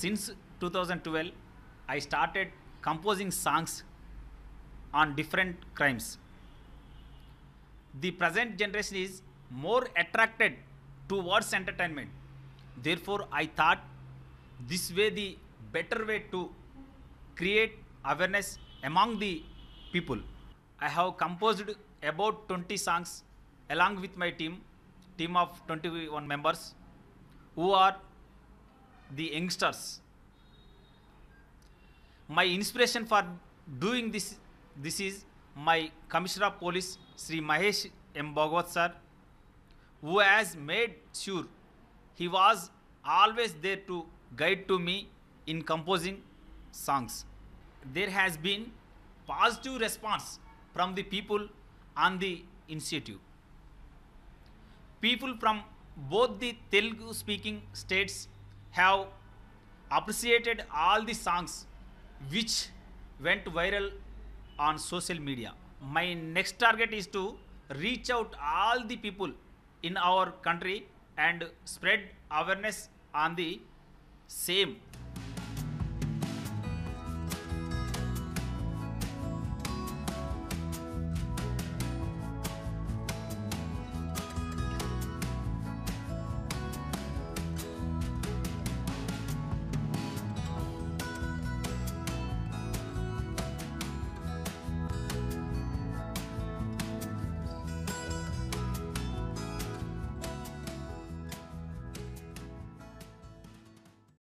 since 2012, I started composing songs on different crimes. The present generation is more attracted towards entertainment. Therefore, I thought this way the better way to create awareness among the people. I have composed about 20 songs along with my team, team of 21 members, who are the youngsters. My inspiration for doing this this is my Commissioner of Police Sri Mahesh M. Bhagwat sir, who has made sure he was always there to guide to me in composing songs. There has been positive response from the people on the initiative. People from both the Telugu speaking states have appreciated all the songs which went viral on social media. My next target is to reach out all the people in our country and spread awareness on the same